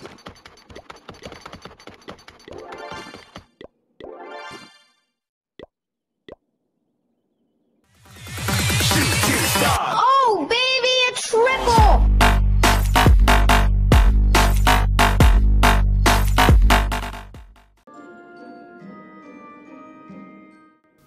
Thank you.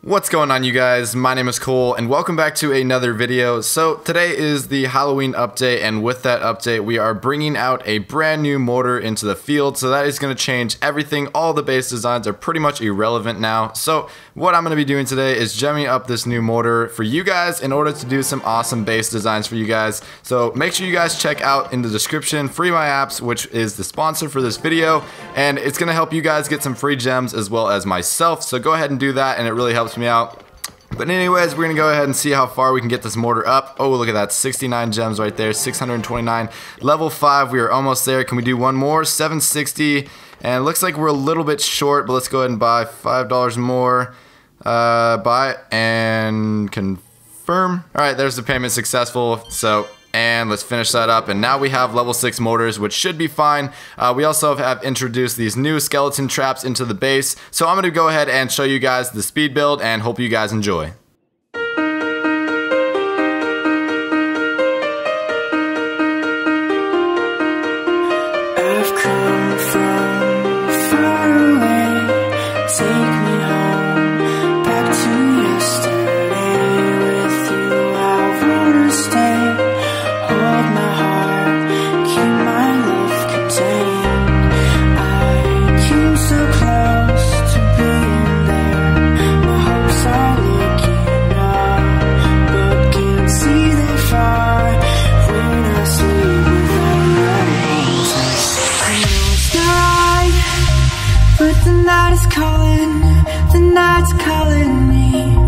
What's going on you guys? My name is Cole and welcome back to another video. So today is the Halloween update and with that update we are bringing out a brand new mortar into the field so that is going to change everything. All the base designs are pretty much irrelevant now. So what I'm going to be doing today is gemming up this new mortar for you guys in order to do some awesome base designs for you guys. So make sure you guys check out in the description Free My Apps which is the sponsor for this video and it's going to help you guys get some free gems as well as myself. So go ahead and do that and it really helps me out. But anyways, we're going to go ahead and see how far we can get this mortar up. Oh, look at that. 69 gems right there. 629. Level 5, we are almost there. Can we do one more? 760. And looks like we're a little bit short, but let's go ahead and buy $5 more. Uh, buy and confirm. All right, there's the payment successful. So and let's finish that up. And now we have level 6 mortars, which should be fine. Uh, we also have introduced these new skeleton traps into the base. So I'm gonna go ahead and show you guys the speed build and hope you guys enjoy. I've come from far away. Take me home, the night is calling, the night's calling me.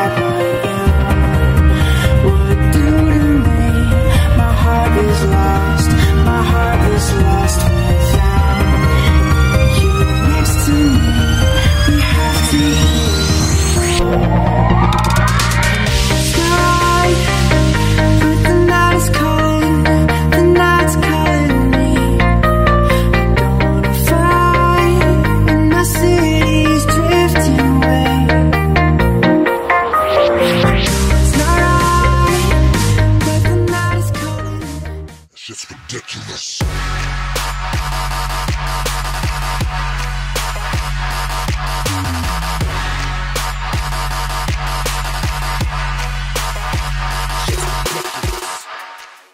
Bye-bye. Gracias.